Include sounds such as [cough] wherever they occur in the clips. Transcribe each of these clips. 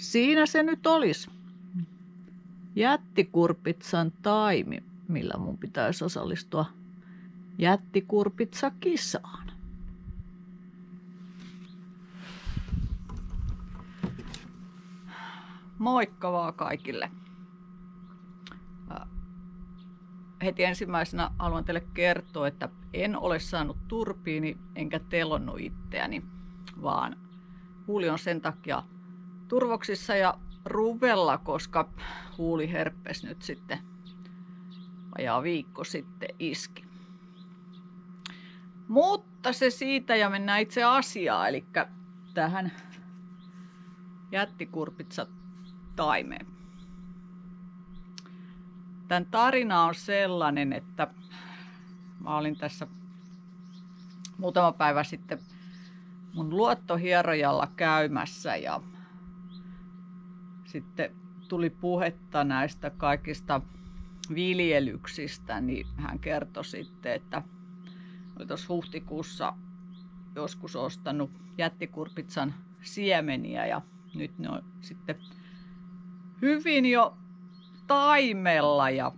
Siinä se nyt olisi. Jättikurpitsan taimi, millä mun pitäisi osallistua jättikurpitsa-kisaan. Moikka vaan kaikille. Heti ensimmäisenä haluan teille kertoa, että en ole saanut turpiini enkä telonnut itseäni, vaan huuli on sen takia turvoksissa ja ruvella, koska huuli herpes nyt sitten vajaa viikko sitten iski. Mutta se siitä ja mennään itse asiaan, eli tähän jättikurpitsa taimeen. Tämän tarina on sellainen, että mä olin tässä muutama päivä sitten mun luottohierojalla käymässä ja sitten tuli puhetta näistä kaikista viljelyksistä, niin hän kertoi sitten, että oli tuossa huhtikuussa joskus ostanut jättikurpitsan siemeniä ja nyt ne on sitten hyvin jo taimella ja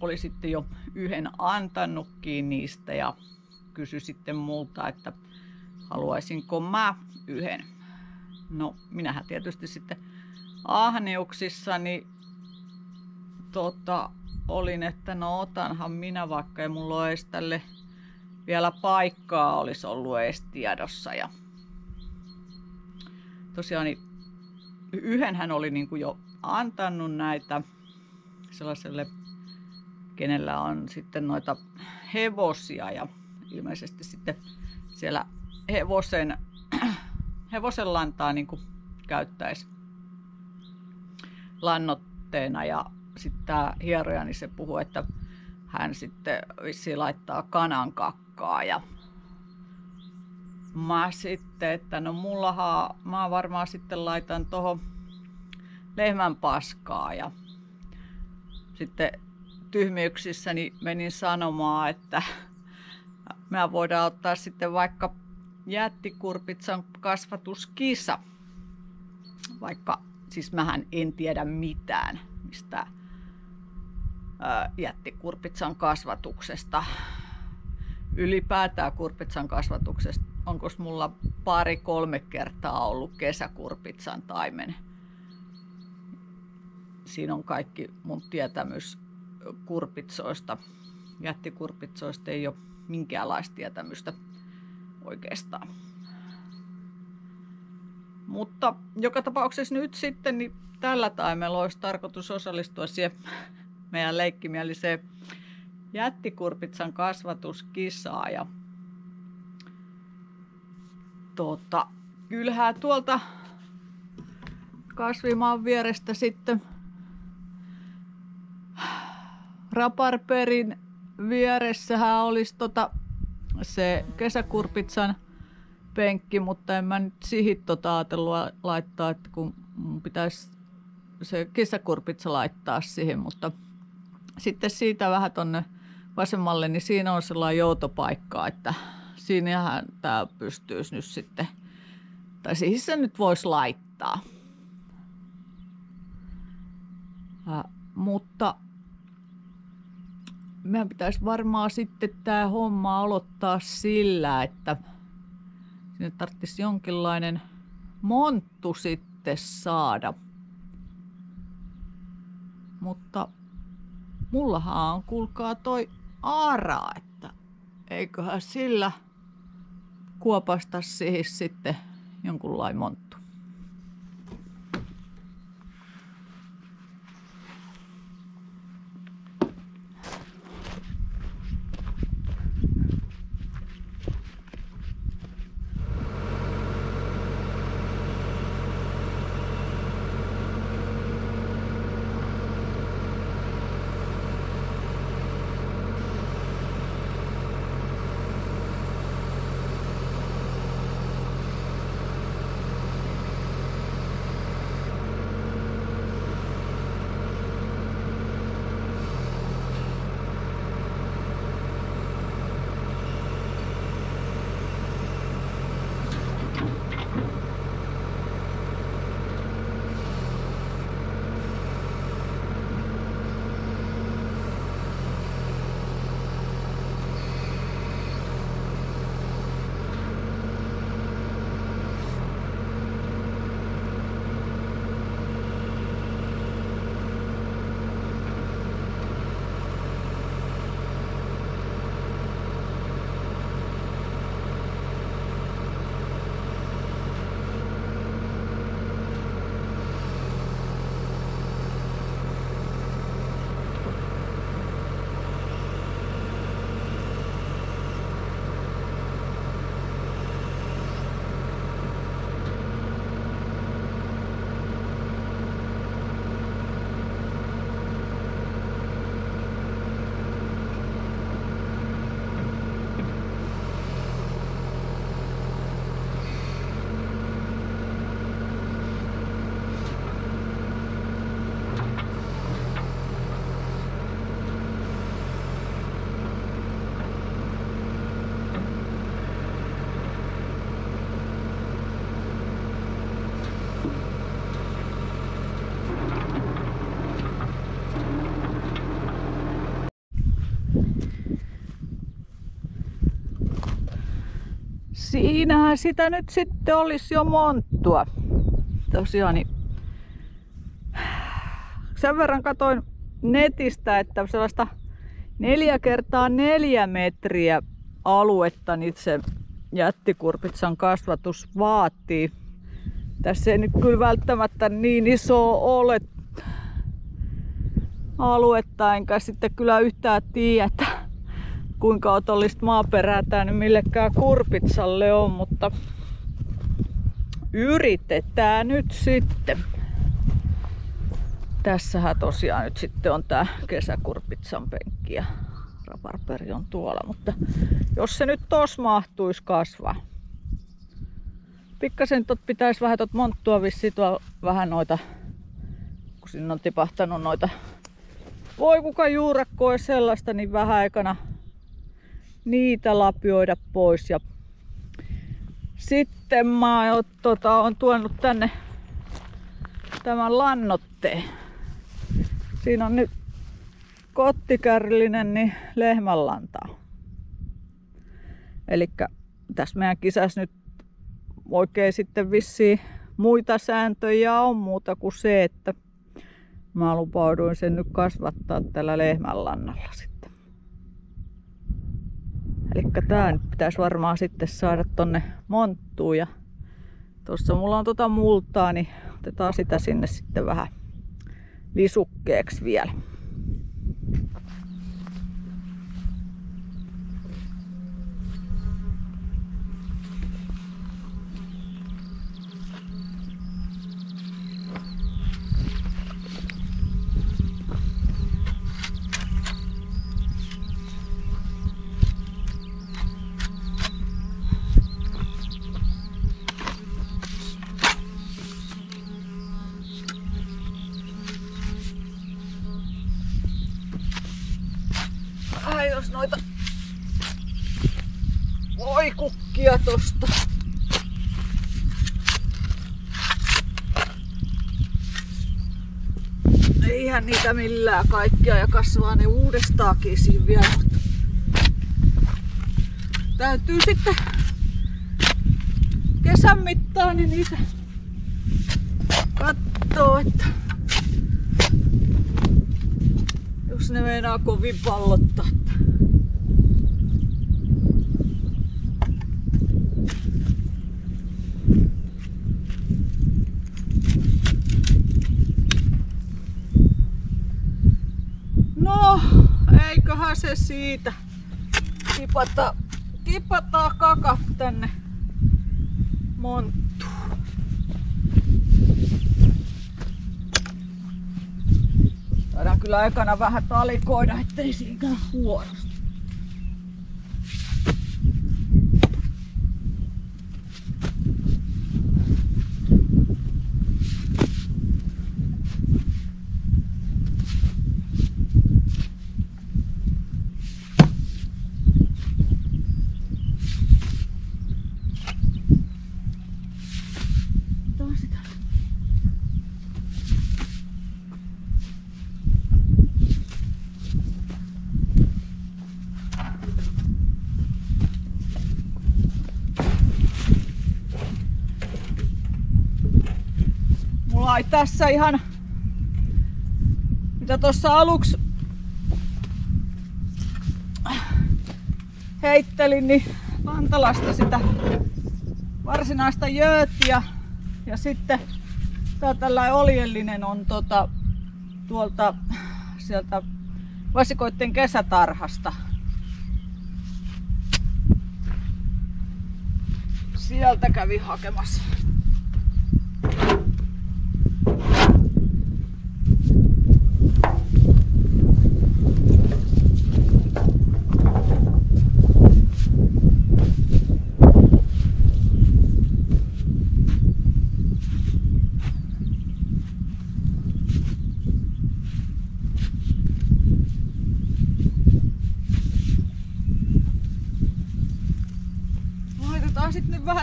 oli sitten jo yhden antanutkin niistä ja kysyi sitten multa, että haluaisinko mä yhden. No minähän tietysti sitten ahneuksissani tota, olin, että no otanhan minä vaikka ei mulla edes tälle vielä paikkaa olisi ollut edes tiedossa. Ja tosiaan niin yhden hän oli niin kuin jo antanut näitä sellaiselle, kenellä on sitten noita hevosia ja ilmeisesti sitten siellä hevosen, hevosen lantaa niin käyttäisi lannotteena ja sitten tämä hieroja, niin se puhuu, että hän sitten vissi laittaa kanan kakkaa. Ja mä sitten, että no mullahan, mä varmaan sitten laitan tuohon lehmän paskaa. Ja sitten tyhmyyksissäni menin sanomaan, että [laughs] mä voidaan ottaa sitten vaikka jättikurpitsan kasvatuskisa, vaikka siis mähän en tiedä mitään mistä jättikurpitsan kasvatuksesta, ylipäätään kurpitsan kasvatuksesta. Onko mulla pari-kolme kertaa ollut kesäkurpitsan taimen? Siinä on kaikki mun tietämys kurpitsoista. Jättikurpitsoista ei ole minkäänlaista tietämystä oikeastaan. Mutta joka tapauksessa nyt sitten niin tällä taimella olisi tarkoitus osallistua siihen meidän leikkimieliseen jättikurpitsan kasvatuskisaan. Ja tota, kyllähän tuolta kasvimaan vierestä sitten Raparperin vieressähän olisi tota, se kesäkurpitsan penkki, mutta en mä nyt siihen tota ajatellut laittaa, että kun mun pitäisi se kesäkurpitsa laittaa siihen, mutta sitten siitä vähän tonne vasemmalle, niin siinä on sellainen joutopaikka, että siinähän tämä pystyisi nyt sitten, tai siihen se nyt voisi laittaa. Ja, mutta meidän pitäisi varmaan sitten tämä homma aloittaa sillä, että sinne tarvitsisi jonkinlainen monttu sitten saada. Mutta mullahan on, kuulkaa toi aara, että eiköhän sillä kuopasta siihen sitten jonkunlainen monttu. Siinähän sitä nyt sitten olisi jo monttua. Tosiaan niin sen verran katoin netistä, että sellaista neljä kertaa neljä metriä aluetta niin se jättikurpitsan kasvatus vaatii. Tässä ei nyt kyllä välttämättä niin iso ole aluetta, enkä sitten kyllä yhtään tiedä, kuinka otollista maaperää tämä nyt millekään kurpitsalle on, mutta yritetään nyt sitten. Tässähän tosiaan nyt sitten on tää kesäkurpitsan penkki ja raparperi on tuolla, mutta jos se nyt tos mahtuisi kasvaa. Pikkasen tot pitäisi vähän tot monttua vissi tuolla vähän noita, kun sinne on tipahtanut noita voi kuka juurakkoa sellaista, niin vähän aikana niitä lapioida pois. Ja sitten mä oon, tota, on tuonut tänne tämän lannotteen. Siinä on nyt kottikärrillinen niin lehmänlantaa. Eli tässä meidän kisassa nyt oikein sitten vissiin muita sääntöjä on muuta kuin se, että mä lupauduin sen nyt kasvattaa tällä lehmänlannalla sitten. Eli tää nyt pitäisi varmaan sitten saada tonne monttuun ja tuossa mulla on tota multaa, niin otetaan sitä sinne sitten vähän lisukkeeksi vielä. Tosta. Eihän niitä millään kaikkia ja kasvaa ne uudestaakin siinä vielä. Täytyy sitten kesän mittaan niin niitä kattoo, että jos ne meinaa kovin pallottaa. No, eiköhän se siitä. Kipata, kipataan kakat tänne monttuun. Saadaan kyllä aikana vähän talikoida, ettei siinä huonosti. Mulla ei tässä ihan, mitä tuossa aluksi heittelin, niin Vantalasta sitä varsinaista jöötiä. Ja sitten tää tällainen oljellinen on tota, tuolta sieltä vasikoitten kesätarhasta. Sieltä kävi hakemassa.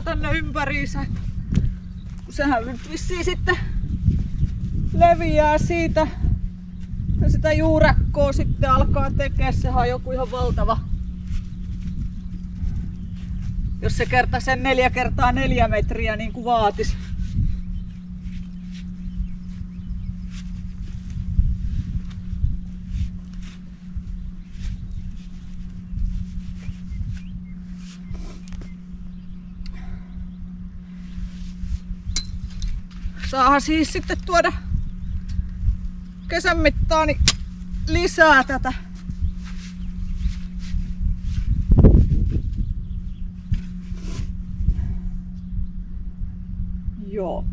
Tänne ympäriinsä. Sehän nyt vissiin sitten leviää siitä ja sitä juurakkoa sitten alkaa tekee. Sehän on joku ihan valtava jos se kerta sen neljä kertaa neljä metriä niin kuin vaatisi. Saahan siis sitten tuoda kesän mittaan lisää tätä Joo.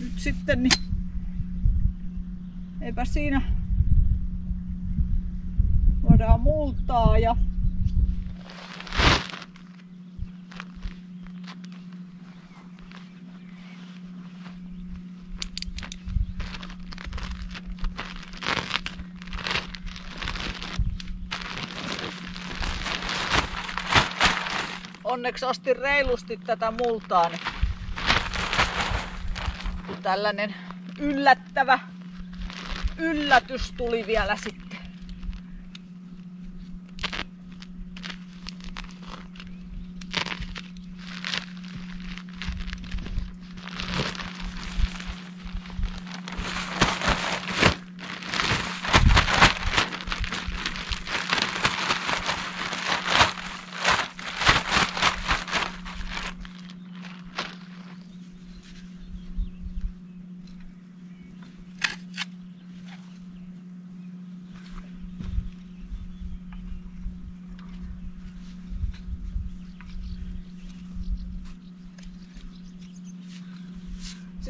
Nyt sitten niin eipä siinä voidaan multaa ja onneksi asti reilusti tätä multaa, niin tällainen yllättävä yllätys tuli vielä sitten.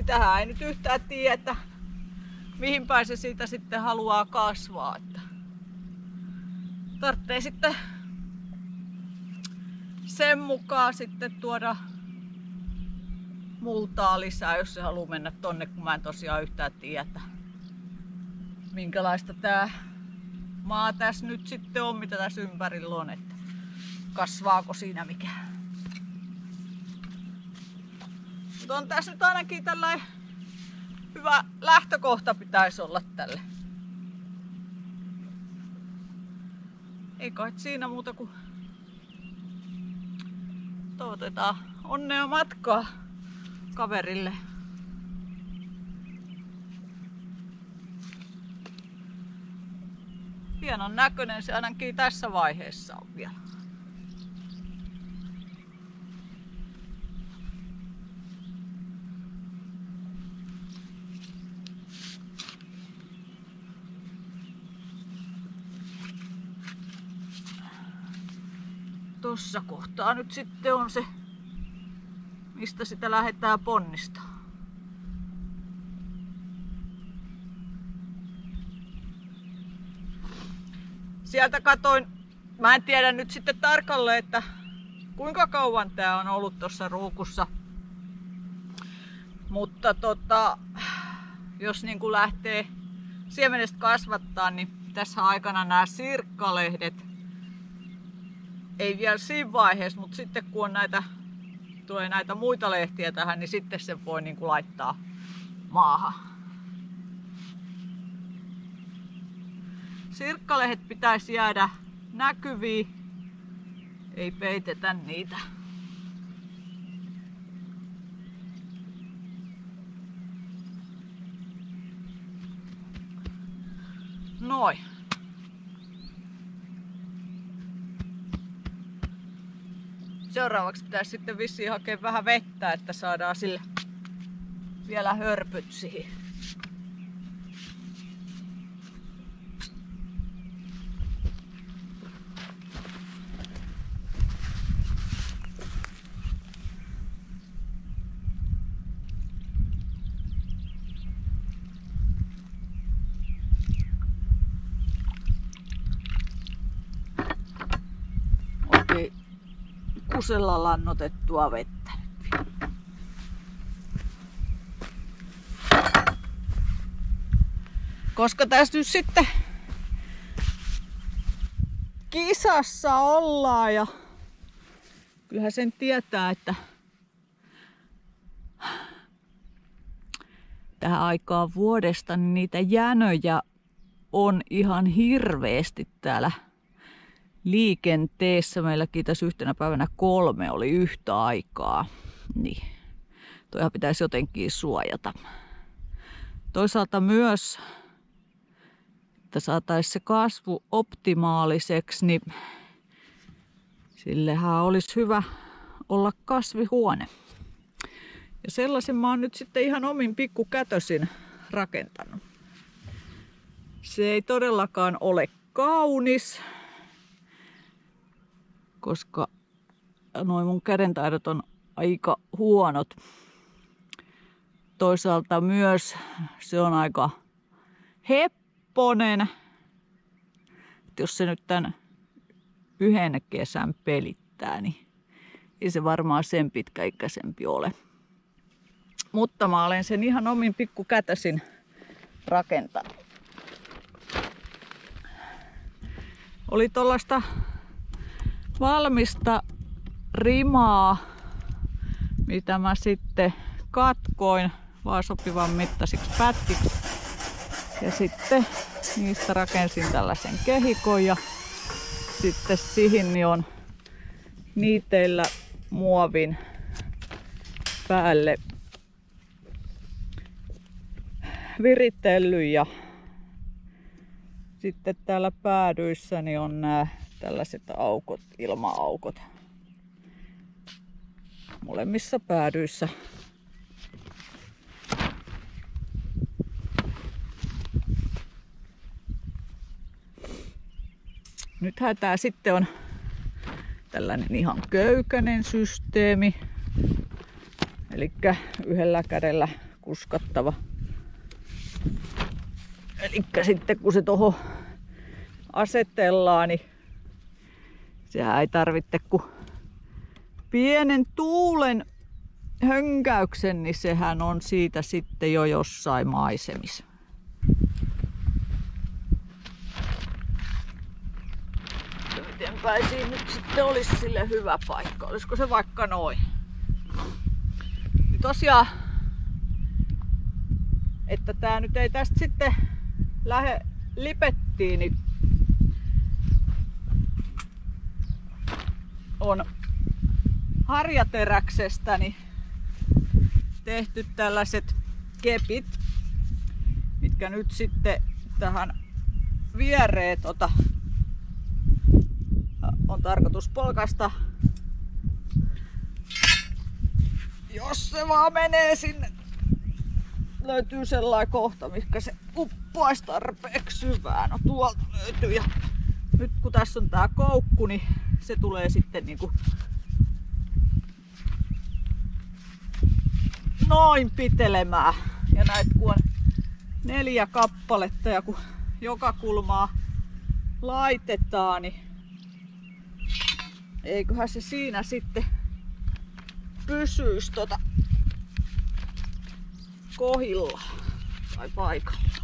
sitähän ei nyt yhtään tiedä, että mihin päin se siitä sitten haluaa kasvaa. Että tarvitsee sitten sen mukaan sitten tuoda multaa lisää, jos se haluaa mennä tonne, kun mä en tosiaan yhtään tiedä, että minkälaista tää maa tässä nyt sitten on, mitä tässä ympärillä on, että kasvaako siinä mikään. Mutta on tässä nyt ainakin tällainen hyvä lähtökohta pitäisi olla tälle. Ei kai siinä muuta kuin toivotetaan onnea matkaa kaverille. Hienon näköinen se ainakin tässä vaiheessa on vielä. Tossa kohtaa nyt sitten on se, mistä sitä lähdetään ponnista. Sieltä katoin, mä en tiedä nyt sitten tarkalleen, että kuinka kauan tää on ollut tuossa ruukussa. Mutta tota, jos niin kuin lähtee siemenestä kasvattaa, niin tässä aikana nämä sirkkalehdet ei vielä siinä vaiheessa, mutta sitten kun on näitä, tulee näitä muita lehtiä tähän, niin sitten se voi niin kuin laittaa maahan. Sirkkalehet pitäisi jäädä näkyviin, ei peitetä niitä. Noin. Seuraavaksi pitäisi sitten vissiin hakea vähän vettä, että saadaan sille vielä hörpyt siihen. Kusella lannotettua vettä. Koska tässä nyt sitten kisassa ollaan ja kyllähän sen tietää, että tähän aikaan vuodesta niitä jänöjä on ihan hirveästi täällä liikenteessä. Meilläkin tässä yhtenä päivänä kolme oli yhtä aikaa. Niin, toihan pitäisi jotenkin suojata. Toisaalta myös, että saataisiin se kasvu optimaaliseksi, niin sillehän olisi hyvä olla kasvihuone. Ja sellaisen mä oon nyt sitten ihan omin pikkukätösin rakentanut. Se ei todellakaan ole kaunis, koska noin mun kädentaidot on aika huonot. Toisaalta myös se on aika hepponen. Jos se nyt tämän yhden kesän pelittää, niin ei se varmaan sen pitkäikäisempi ole. Mutta mä olen sen ihan omin pikkukätäsin rakentanut. Oli tuollaista valmista rimaa, mitä mä sitten katkoin vaan sopivan mittaisiksi pätkiksi. Ja sitten niistä rakensin tällaisen kehikon ja sitten siihen niin on niiteillä muovin päälle viritellyt ja sitten täällä päädyissä niin on nämä tällaiset aukot, ilma-aukot. Molemmissa päädyissä. Nythän tää sitten on tällainen ihan köykäinen systeemi. Eli yhdellä kädellä kuskattava. Eli sitten kun se tuohon asetellaan, niin sehän ei tarvitse kuin pienen tuulen hönkäyksen, niin sehän on siitä sitten jo jossain maisemissa. Mitenpä siinä nyt sitten olisi sille hyvä paikka? Olisiko se vaikka noin? Niin tosiaan, että tää nyt ei tästä sitten lähde lipettiin, niin on harjateräksestä niin tehty tällaiset kepit, mitkä nyt sitten tähän viereen tota, on tarkoitus polkasta. Jos se vaan menee sinne, löytyy sellainen kohta, mikä se uppoaisi tarpeeksi syvään. No tuolta löytyy ja nyt kun tässä on tää koukku, niin se tulee sitten niinku noin pitelemään. Ja näitä kun on neljä kappaletta ja kun joka kulmaa laitetaan, niin eiköhän se siinä sitten pysyisi tota kohilla tai paikalla.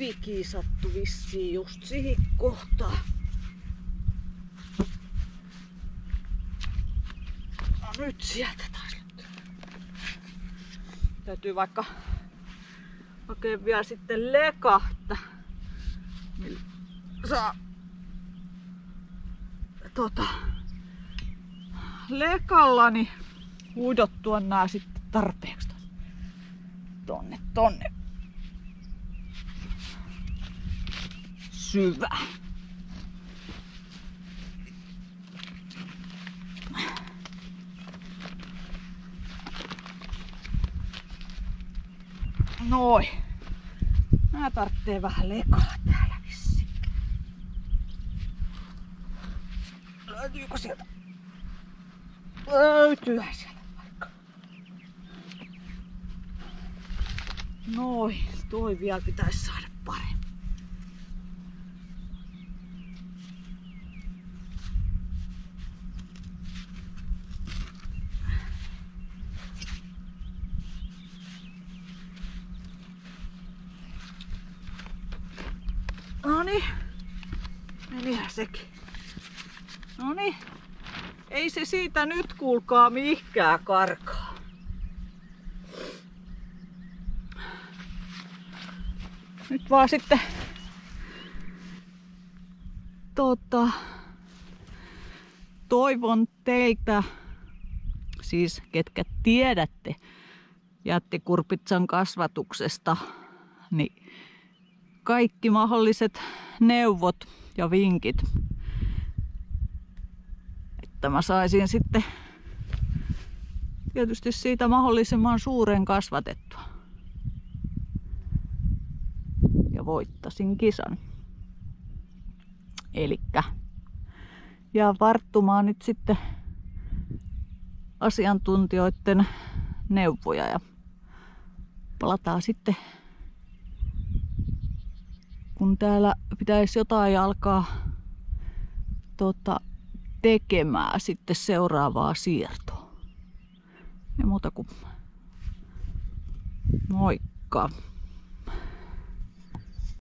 Kivi kiisattu vissiin just siihen kohtaan. No nyt sieltä taas Täytyy vaikka oikein vielä sitten lekahta. Saa tota, lekallani huidottua nää sitten tarpeeksi tonne, tonne. Syvä. Noin. Nää tarvitsee vähän lekaa täällä vissiin. Löytyykö sieltä? Löytyy sieltä vaikka. Noin, toi vielä pitäisi saada Noni, menihän sekin. Noni, ei se siitä nyt kuulkaa mihkää karkaa. nyt vaan sitten tota, toivon teiltä, siis ketkä tiedätte jättikurpitsan kasvatuksesta, niin kaikki mahdolliset neuvot ja vinkit, että mä saisin sitten tietysti siitä mahdollisimman suuren kasvatettua. Ja voittasin kisan. Elikkä ja varttumaan nyt sitten asiantuntijoiden neuvoja ja palataan sitten kun täällä pitäisi jotain alkaa tota, tekemään sitten seuraavaa siirtoa. Ja muuta kuin moikka!